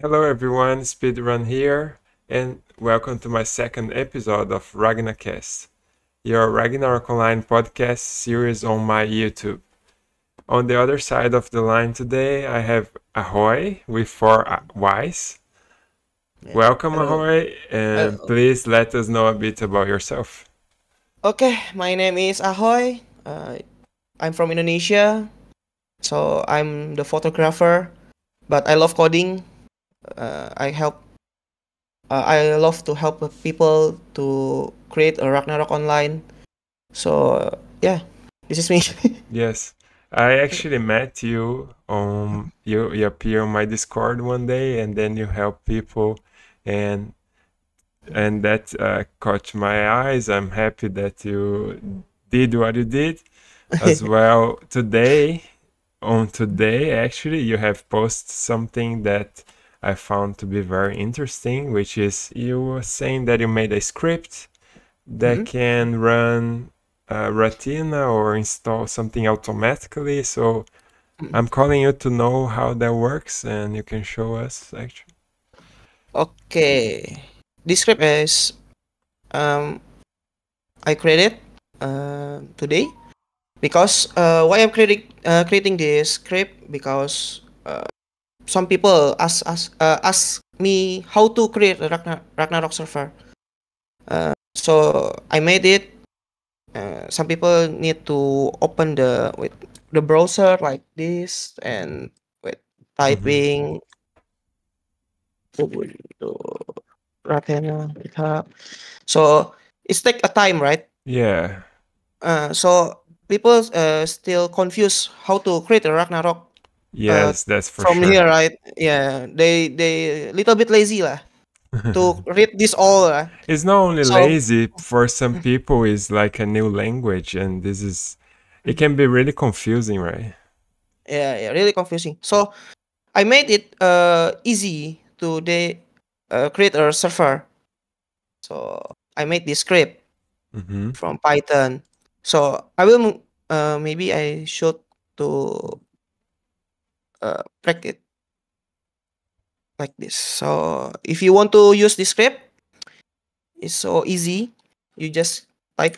Hello everyone, Speedrun here, and welcome to my second episode of ragnaCAST, your Ragnarok Online podcast series on my YouTube. On the other side of the line today, I have Ahoy with four Y's. Welcome, Hello. Ahoy, and Hello. please let us know a bit about yourself. Okay, my name is Ahoy. Uh, I'm from Indonesia, so I'm the photographer. But I love coding. Uh, I help. Uh, I love to help people to create a Ragnarok online. So uh, yeah, this is me. Yes, I actually met you on you you appear on my Discord one day, and then you help people, and and that uh, caught my eyes. I'm happy that you did what you did as well today. On today, actually, you have posted something that I found to be very interesting, which is you were saying that you made a script that Mhm. can run uh, rAthena or install something automatically. So Mm. I'm calling you to know how that works, and you can show us actually. okay, this script is um I created uh today because uh why I'm creating uh, creating this script because uh, some people ask ask uh, ask me how to create a Ragnar- Ragnarok server. Uh, so I made it. Uh, some people need to open the with the browser like this and with typing. Ubuntu, rAthena, GitHub. So it's take a time, right? Yeah, Uh, so people uh, still confused how to create a Ragnarok yes, that's for from sure. here, right? Yeah, they they little bit lazy lah to read this all lah. It's not only So- lazy for some people. It's like a new language, and this is it can be really confusing, right? Yeah, yeah, really confusing. So I made it uh easy to they uh, create a server. So I made this script Mm-hmm. from Python. So I will uh maybe I should to uh break it like this. So if you want to use this script, it's so easy. You just type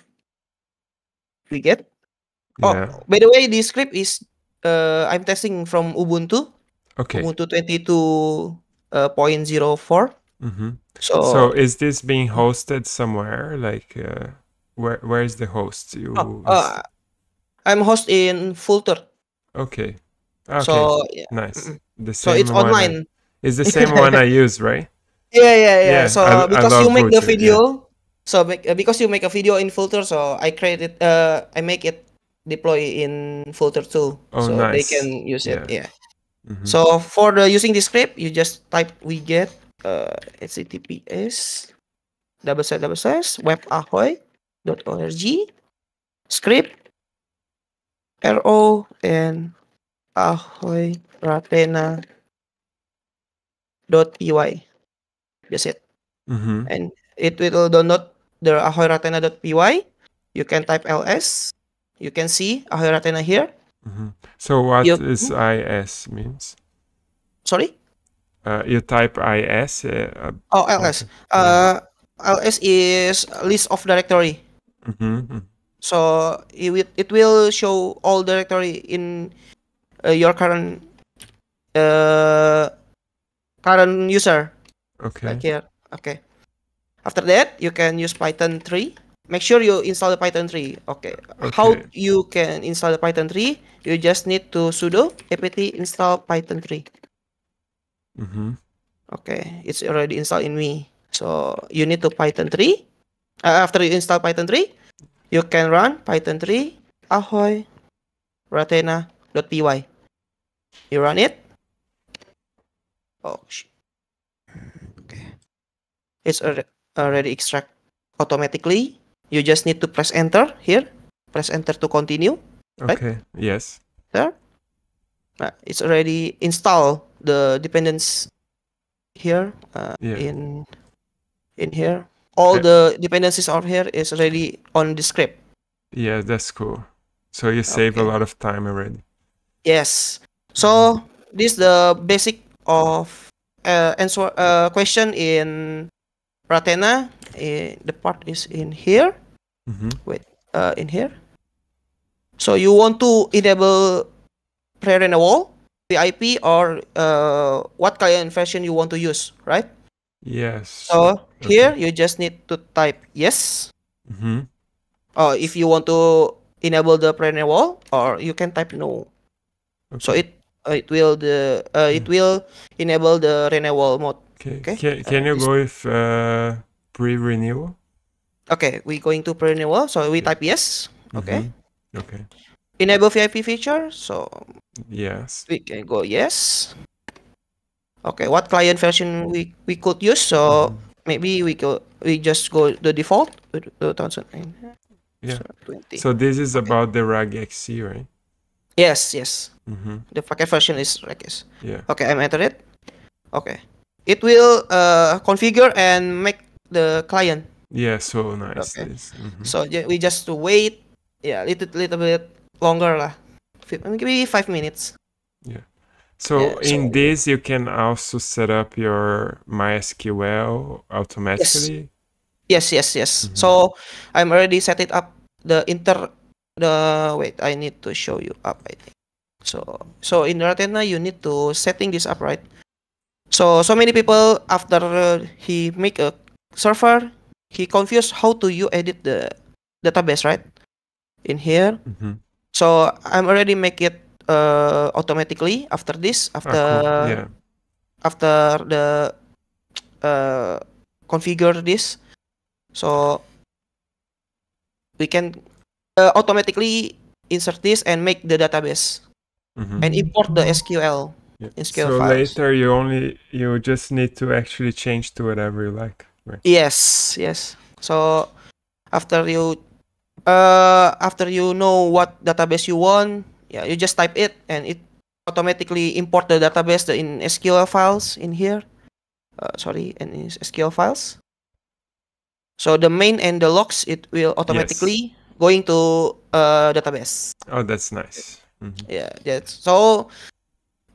wget. Oh, Yeah. by the way, this script is uh I'm testing from Ubuntu, Okay. Ubuntu 22 uh, point zero four. Mm-hmm. So, So is this being hosted somewhere? Like, uh, where where is the host? You oh, uh, I'm host in Vultr. okay. Okay. So yeah, nice. The so it's one I- online. It's the same one I use, right? Yeah, yeah, yeah. Yeah, so I- I because love you make the Vultr, yeah. video, so make, uh, because you make a video in Vultr, so I created uh I make it deploy in Vultr too, Oh, so they can use it. Yeah. Yeah. Mhm. So for the using the script, you just type wget uh https double slash double slash webahoy.org script ro and ahoy rathena dot py. That's it. Mhm. And it will download the ahoy rathena dot py. You can type ls. You can see ahoy rathena here. Mhm. So what You- is IS means? Sorry. Uh, you type IS. Uh, Oh, ls. Uh, ls is list of directory. mm-hmm. So it will, it will show all directory in uh, your current uh, current user Okay. like here. Okay. After that, you can use Python 3. Make sure you install the Python 3. Okay. okay. How you can install the Python 3? You just need to sudo apt install Python 3. Mm-hmm. Okay, it's already installed in me. So you need to Python 3. Uh, after you install Python 3, you can run Python 3 ahoy rathena.py. You run it. Oh shit. Okay. It's already extract automatically. You just need to press enter here. Press enter to continue. Right? Okay. Yes. There. Uh, it's already installed the dependence here uh, Yeah. in in here. All Uh, the dependencies are here is already on the script. Yeah, that's cool. So you save a lot of time already. Yes. So this the basic of uh, answer uh, question in Rathena. Uh, the part is in here. hmm Uh, in here. So you want to enable pre-renewal VIP or uh, what client version you want to use, right? Yes. So Okay. here you just need to type yes. hmm Or if you want to enable the pre-renewal, or you can type no. So it uh, it will the uh, it will enable the renewal mode. Okay. okay, Can, can uh, you go with uh, pre-renewal? Okay, we're going to pre-renewal. So we type yes. Okay. Mhm. Okay. Enable VIP feature. So Yes. we can go yes. Okay, what client version we we could use? So Mhm. maybe we go we just go the default with 2009. Yeah. So 20. So this is about the RAG XC, right? Yes, yes. Mm-hmm. The packet version is Regis. Yeah. Okay, I'm enter it. Okay. It will uh configure and make the client. Yeah. So nice. Okay. Mhm. So ju- we just wait. Yeah, little little bit longer lah. Maybe five minutes. Yeah. So Yeah, in so- this, you can also set up your MySQL automatically. Yes, yes, yes. Mhm. So I'm already set it up. The inter the wait, I need to show you up. I think. So so in rAthena you need to setting this up right. So so many people after uh, he make a server, he confused how to you edit the database right in here. Mhm. So I'm already make it uh automatically after this after cool. Yeah. after the uh configure this so we can uh, automatically insert this and make the database Mhm. and import the SQL Yeah. in SQL So files. later you only you just need to actually change to whatever you like, right? yes yes so after you uh after you know what database you want yeah you just type it and it automatically import the database in SQL files in here uh, sorry in SQL files so the main and the logs it will automatically going to uh database Oh, that's nice. Mhm. yeah that's so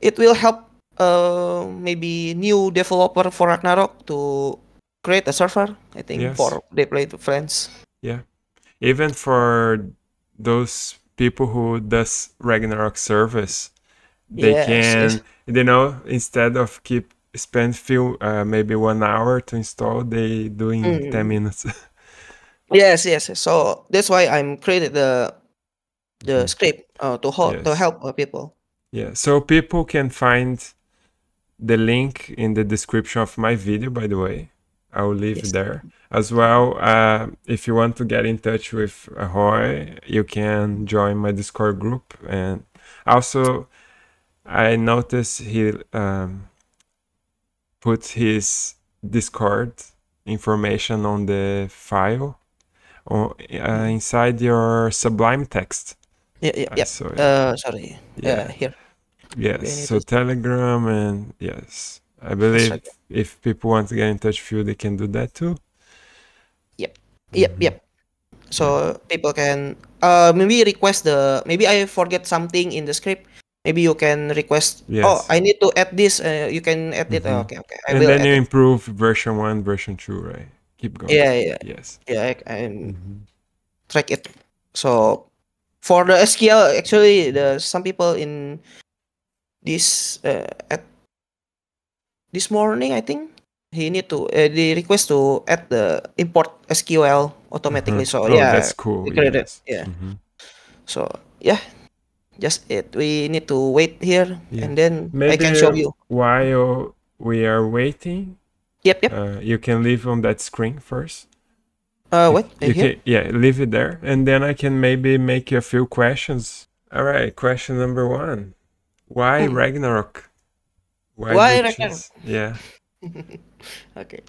it will help uh maybe new developer for Ragnarok to create a server i think Yes. for they play to friends Yeah, Even for those people who does Ragnarok service, they Yes, can you know instead of keep spend few uh, maybe one hour to install, they doing ten Mm. minutes. yes yes yes. so that's why i'm created the the Mhm. script uh, to help to help uh, people Yeah, so people can find the link in the description of my video, by the way. I'll leave Yes. there as well. Uh, if you want to get in touch with Ahoy, you can join my Discord group. And also, I noticed he um, put his Discord information on the file or uh, inside your Sublime text. yeah yeah, yeah. saw it. uh sorry Yeah. uh, here Yes, so Telegram and yes, I believe if people want to get in touch with you, they can do that too. Yep, Mhm. yep. So people can uh maybe request the maybe I forget something in the script. Maybe you can request. Yes. Oh, I need to add this. Uh, you can add it. Mhm. okay, okay. I and then you it. improve version one, version two, right? Keep going. Yeah, yeah, Yes. yeah. I, I Mhm. track it. So for the SQL, actually, the some people in this uh, at this morning, I think he need to uh, the request to add the import SQL automatically. Mhm. So oh, yeah, that's cool. we created it. Yes. Yeah. Mhm. So yeah, just it. We need to wait here, Yeah. and then Maybe I can show you. while we are waiting, Yep, yep. uh, you can leave on that screen first. Uh, what? You can, yeah, leave it there, and then I can maybe make you a few questions. All right, question number one: Why Hmm. Ragnarok? Why you Ragnarok? Yeah. okay.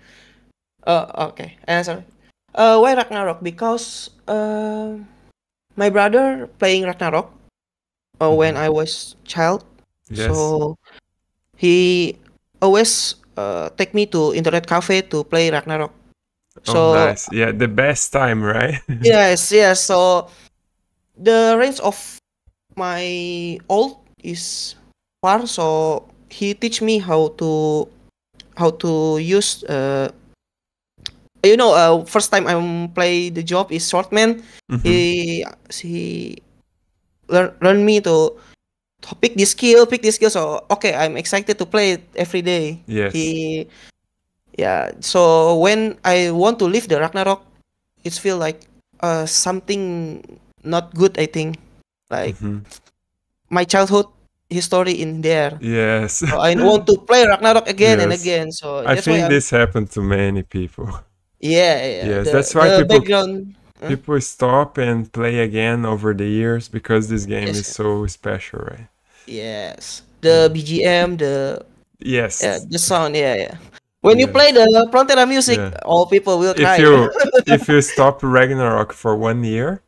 Uh, okay. Answer. Uh, why Ragnarok? Because uh, my brother playing Ragnarok. Uh, when Mhm. I was child, Yes. so he always uh take me to internet cafe to play Ragnarok. oh, So nice. Yeah, the best time, right? yes, yes. So the range of my old is far, so he teach me how to how to use uh you know uh first time I'm play the job is Swordman. Mhm. He he learn learn me to pick this skill, pick this skill. So okay, I'm excited to play it every day. Yes. He yeah. So when I want to leave the Ragnarok, it's feel like uh something not good. I think like Mhm. my childhood history in there. Yes. So I want to play Ragnarok again and again. So I think this happened to many people. yeah, yeah. Yes, the, that's why people- background. People stop and play again over the years because this game Yes. is so special, right? Yes, the BGM, the Yes. yeah, the sound. Yeah, yeah. When you play the Prontera music, Yeah. all people will cry. If you if you stop Ragnarok for one year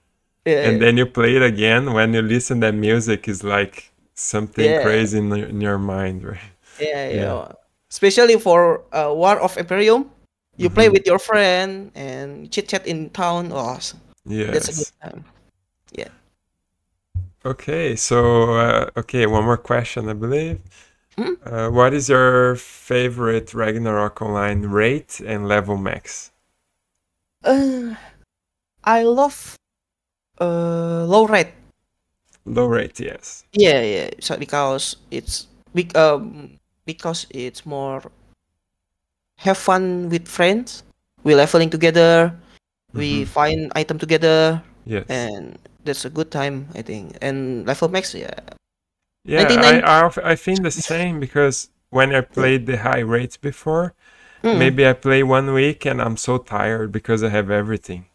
yeah, and then you play it again, when you listen that music is like something Yeah. crazy in, your- in your mind, right? yeah, yeah. yeah. Especially for uh, War of Emperium, you play Mhm. with your friend and chit chat in town. Oh, s- that's a good time. Okay, so uh, okay, one more question, I believe. Hmm? Uh, what is your favorite Ragnarok Online rate and level max? Uh, I love uh low rate. Low rate, yes. Yeah, yeah. So because it's big um because it's more have fun with friends. We leveling together. We Mhm. find item together, Yes. and that's a good time I think. And level max, yeah. Yeah, 99 I, I I think the same because when I played the high rates before, Mm. maybe I play one week and I'm so tired because I have everything.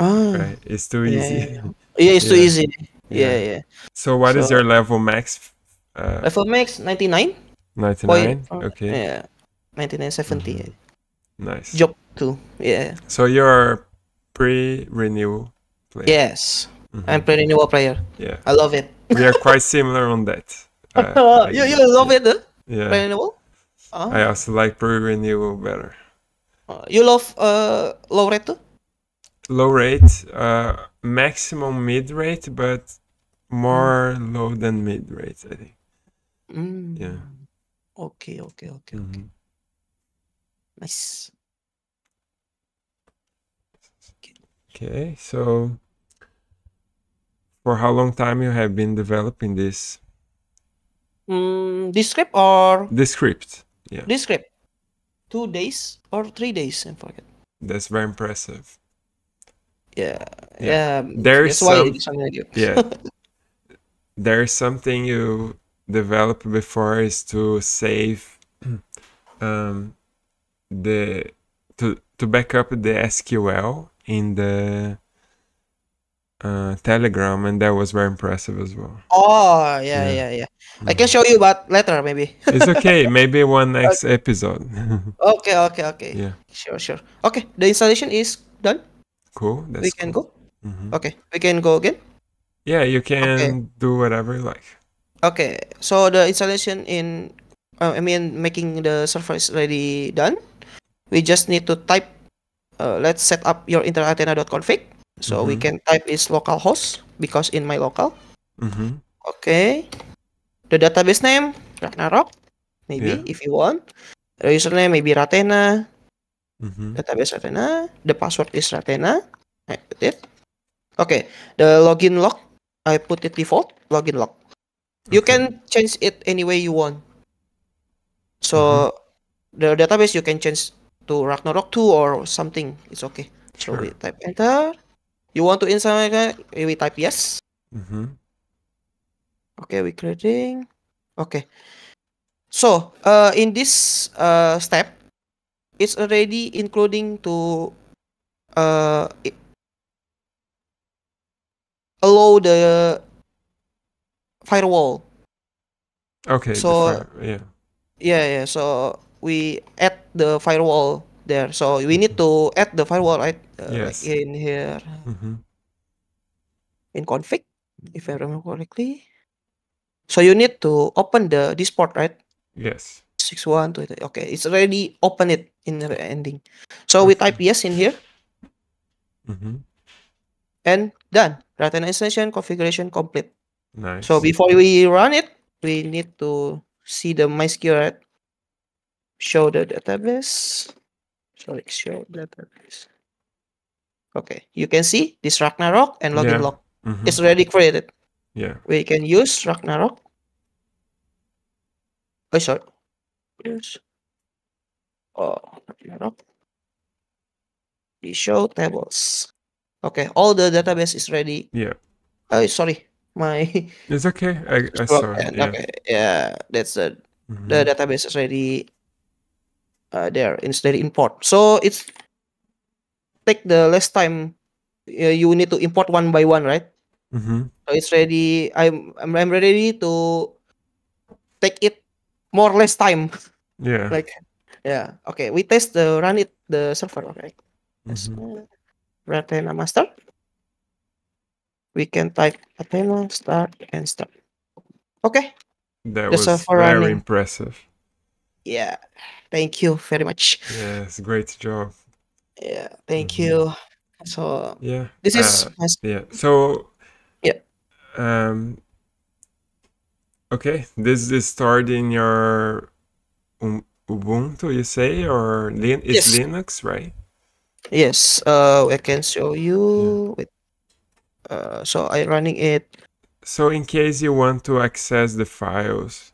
Ah, Right? It's too yeah, easy. yeah, yeah. it's too easy. Yeah, yeah. So what is So- your level max? Uh, Level max ninety nine. 99? uh, Okay, Yeah, ninety nine seventy. Mhm. nice. Job two. Yeah. So you're pre-renew player. Yes, Mhm. I'm pretty new player. Yeah, I love it. we are quite similar on that. Uh, I you you love it, huh? Yeah, Renewal? Uh, I also like pre-renewal better. uh, you love uh low rate too? Low rate, uh, maximum mid rate, but more low than mid rate, I think. Mm. Yeah. Okay, okay, okay, okay. Nice. Okay, so for how long time you have been developing this Mm, this script or this script? Yeah, this script? Two days or three days? I forget. that's very impressive. Yeah, Yeah. yeah. There's that's why some- it's on radio. Yeah. There's something you developed before is to save um, the to to back up the SQL in the uh, Telegram, and that was very impressive as well. Oh, yeah, Yeah. yeah, yeah. I can show you, but later maybe. It's okay. Maybe one next episode. okay, okay, okay. yeah. Sure, sure. Okay, the installation is done. Cool. That's we can go. Mhm. Okay, we can go again. Yeah, you can do whatever you like. Okay, so the installation in, uh, I mean, making the server is already done. We just need to type. Uh, let's set up your interathena.config. So we Mhm. can type is localhost because in my local. hmm Okay, the database name Ragnarok, maybe Yeah. if you want. The username maybe Rathena. hmm Database Rathena. The password is Rathena. I put it. Okay, the login log I put it default login log. You Okay. can change it any way you want. So the database you can change to Ragnarok 2 or something. It's okay. So we type enter. You want to install it? We type yes. hmm Okay, we're creating. Okay. So uh in this uh step, it's already including to uh allow the firewall. Okay. So- fire- yeah. Yeah, yeah. So we add the firewall there. So we need to add the firewall right uh, like Yes. in here hmm in config, if I remember correctly. So you need to open the this port right. Yes. Six one two. Okay, it's already open it in the ending. So we type yes in here hmm and done. Rathena installation configuration complete. Nice. So before we run it, we need to see the MySQL. right? Show the database. Sorry, show database. Okay, you can see this Ragnarok and login Yeah. log. Mhm. It's already created. Yeah. We can use Ragnarok. Oh, sorry. Yes. Oh, Ragnarok. We show tables. Okay, all the database is ready. Yeah. Oh, sorry. My It's okay. I, I saw okay, it. Yeah. okay, yeah, that's the Mhm. the database is already uh, there. instead import. So it's take the less time. Uh, you need to import one by one, right? Mhm. So it's ready. I'm I'm, I'm ready to take it more or less time. Yeah. like yeah. Okay, we test the run it the server. Okay. Yes. Mhm. uh, Athena master. We can type Athena start and start. Okay. That The was server very running. impressive. Yeah. Thank you very much. Yes, great job. Yeah. Thank Mhm. you. So Yeah. this is uh, yeah. So Yeah. Um okay, this is stored in your Ubuntu, you say, or Lin- it's Linux, right? yes. Uh, I can show you. With, uh, so i'm running it. So in case you want to access the files,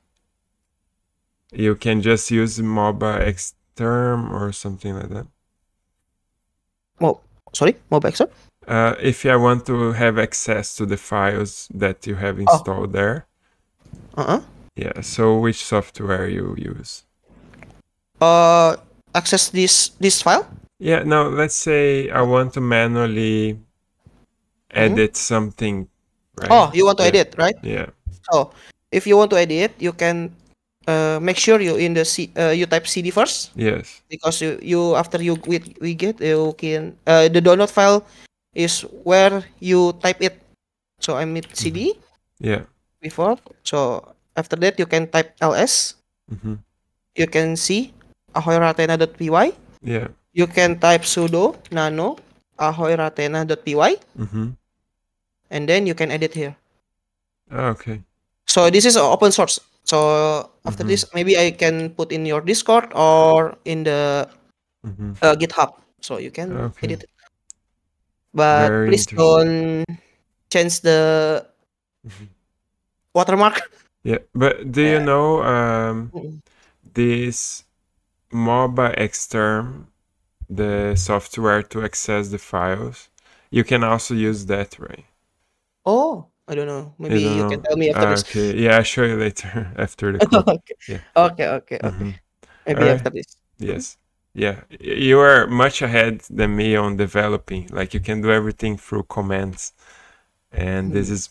you can just use MobaXterm or something like that. Mo- sorry, mobile extra. Uh, if I want to have access to the files that you have installed there, Uh huh. yeah. So which software you use? Uh, access this this file. Yeah. Now let's say I want to manually edit something. Right? Oh, you want to Yeah. edit, right? Yeah. So if you want to edit, you can uh, make sure you in the C, uh, you type cd first Yes. because you, you after you we, we get you can uh, the download file is where you type it. So I made cd Yeah. before. So after that you can type ls. hmm You can see ahoyrathena.py. Yeah. You can type sudo nano ahoyrathena.py hmm and then you can edit here. Ah, okay. So this is open source. So after Mhm. this, maybe I can put in your Discord or in the hmm uh, GitHub, so you can Okay. edit it. But Very please don't change the Mhm. watermark. Yeah. But do you Yeah. know um, this MobaXterm, the software to access the files? You can also use that, right? Oh, I don't know. Maybe don't you can tell me after Ah, this. okay. Yeah, I'll show you later after the call. okay. Yeah. okay, okay, okay. Mhm. Maybe after this. Yes. Yeah. You are much ahead than me on developing. Like you can do everything through commands. And this Mhm. is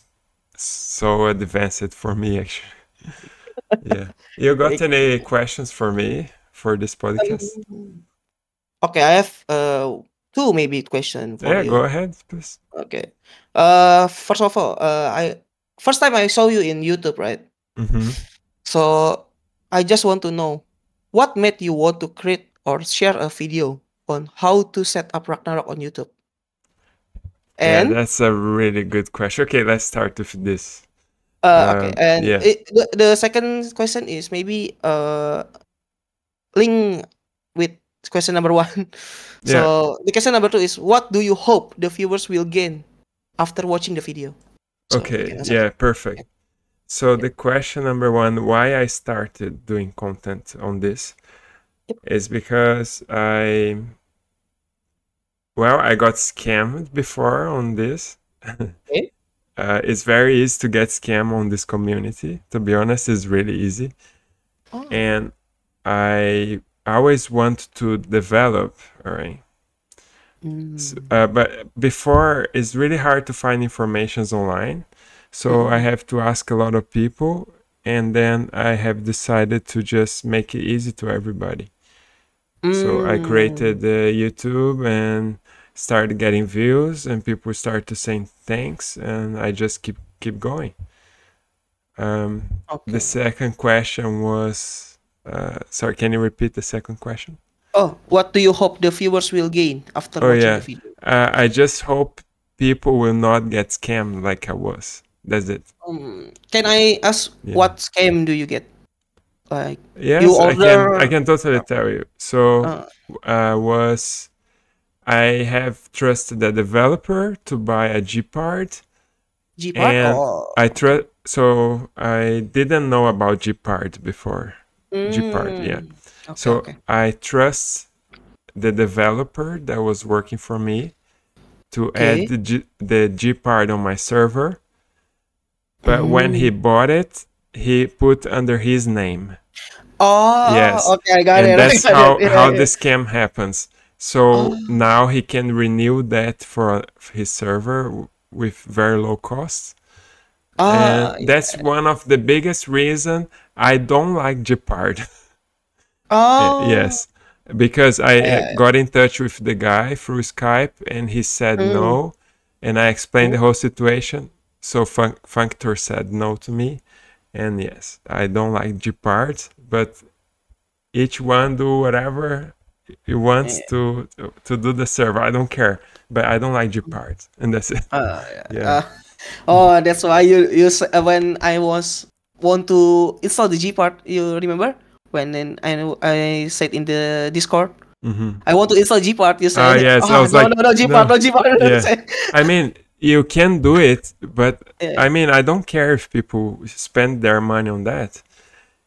so advanced for me actually. Yeah. You got any questions for me for this podcast? Um, okay, I have uh two maybe question for Yeah, you. go ahead, please. Okay. Uh, first of all, uh, I first time I saw you in YouTube, right? hmm So I just want to know what made you want to create or share a video on how to set up Ragnarok on YouTube. Yeah, And that's a really good question. Okay, let's start with this. uh, okay, um, and yeah. it, the, the second question is maybe uh link with question number one. Yeah. So the question number two is what do you hope the viewers will gain after watching the video? So Okay, yeah, perfect. So the question number one, why I started doing content on this Yep. is because I, well, I got scammed before on this. Okay. Uh, it's very easy to get scammed on this community. To be honest, it's really easy. Oh, And I always want to develop, all right? Mm, uh, but before it's really hard to find informations online. So i Mhm. have to ask a lot of people and then i have decided to just make it easy to everybody. So i mm, created uh, youtube and started getting views and people start to saying thanks and i just keep keep going. Um, okay. the second question was uh, sorry can you repeat the second question Oh, what do you hope the viewers will gain after Oh, watching yeah. the video? uh, i just hope people will not get scammed like i was that's it Um, can I ask Yeah. what scam do you get? Like Yes, you I can I can totally tell you. So uh, uh, was I have trusted the developer to buy a G part. Gepard And or I trust so I didn't know about Gepard before. Gepard, yeah. Mm, Okay, So okay. I trust the developer that was working for me to Okay. add the G, the on my server. But when he Mm. bought it, he put under his name. Oh, Yes. okay, I got and it. that's got how, it. Yeah, how yeah. the scam happens. So Oh. now he can renew that for his server with very low costs. Ah, and that's one of the biggest reason I don't like Gepard. oh, yes, because I uh, Yeah. got in touch with the guy through Skype and he said Mm. no, and I explained the whole situation. So Fun- Functor said no to me, and yes, I don't like Gepard, but each one do whatever he wants to to do the server. I don't care, but I don't like Gepard, and that's it. Uh, Yeah. uh, oh, that's why you you when I was want to install the Gepard, you remember when then I I said in the Discord, hmm I want to install Gepard. You said, Ah, yes, I "Ah, was no, like, no, no, Gepard, no." no, Gepard. Yeah. I mean, you can do it, but Yeah. I mean, I don't care if people spend their money on that.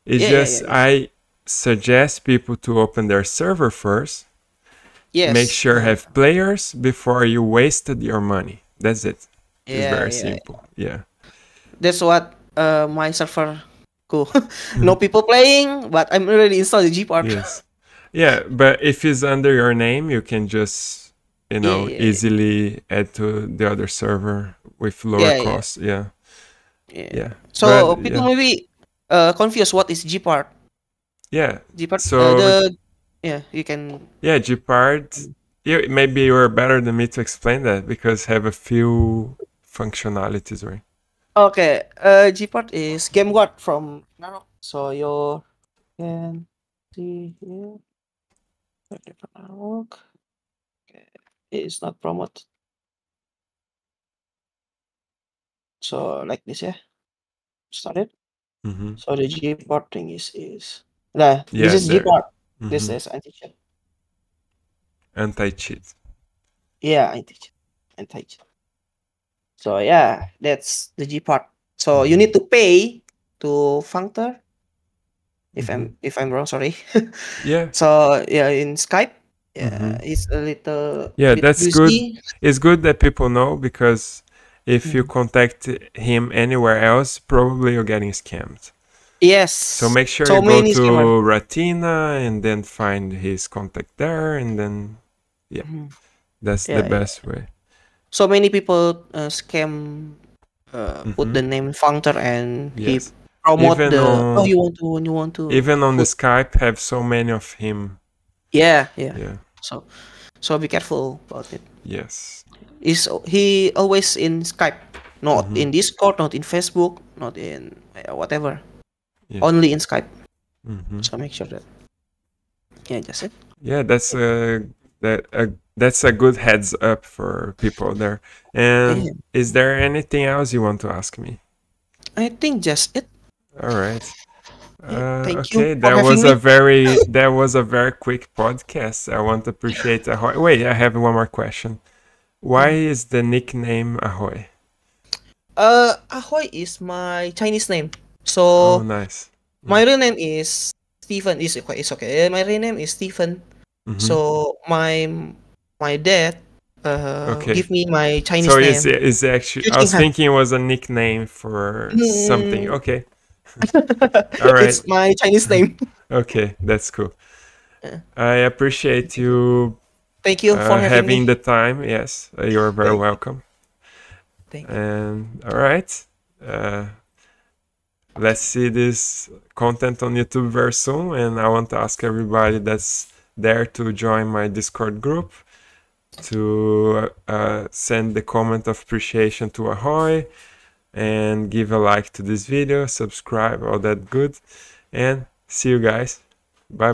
It's Yeah, just I suggest people to open their server first. yes. Make sure have players before you wasted your money. That's it. It's Yeah, very yeah. simple. Yeah. That's what uh my server go. no people playing, but I'm already installed the Gepard. Yes. Yeah, but if it's under your name, you can just you know Yeah, yeah, easily add to the other server with lower Yeah, yeah. cost. Yeah. Yeah. So But, people maybe uh confused what is Gepard. Yeah. Gepard. So- uh, the yeah, you can Yeah, Gepard. Yeah, maybe you are better than me to explain that because have a few functionalities, right? Okay, uh, Gepard is game guard from Narok. So you can see here. Narok. Okay, it is not promoted. So like this, yeah. Started. Mm-hmm. So the Gepard thing is is nah, Yeah, this is there. Gepard. This Mhm. is anti-cheat. Anti-cheat. Yeah, anti-cheat. Anti-cheat. So yeah, that's the Gepard. So you need to pay to Functor. If I'm if I'm wrong, sorry. Yeah, So yeah, in Skype, yeah, Mhm. it's a little Yeah, that's good. it's good that people know because if you Mhm. contact him anywhere else, probably you're getting scammed. Yes. So make sure So you go to scammer. rAthena and then find his contact there, and then Mhm. that's Yeah, the yeah. best way. So many people uh, scam, uh, put Mhm. the name Functor and he promote Even the. on- oh, you want to? You want to? Even on the Skype, have so many of him. yeah, yeah. Yeah. So, so be careful about it. Yes. Is he always in Skype, not Mhm. in Discord, not in Facebook, not in uh, whatever. Yeah. Only in Skype. hmm So make sure that. Yeah, just it. Yeah, that's a that a that's a good heads up for people there. And Yeah. is there anything else you want to ask me? I think just it. All right. Uh, thank okay, that was a me. very that was a very quick podcast. I want to appreciate Ahoy. Wait, I have one more question. Why Mm. is the nickname Ahoy? Uh, Ahoy is my Chinese name. So Oh, nice. my real name is Stephen. Is. It's okay. My real name is Stephen. Mhm. So my my dad uh Okay. give me my Chinese so name. it's it's actually I was thinking it was a nickname for something. Mm. Okay. All right. It's my Chinese name. Okay, that's cool. Yeah. I appreciate you Thank you for uh, having, having the time. Yes, uh, you're very Thank welcome. Thank you. And all right, uh, let's see this content on YouTube very soon. And I want to ask everybody that's there to join my Discord group to uh, send the comment of appreciation to Ahoy and give a like to this video, subscribe, all that good. And see you guys. Bye.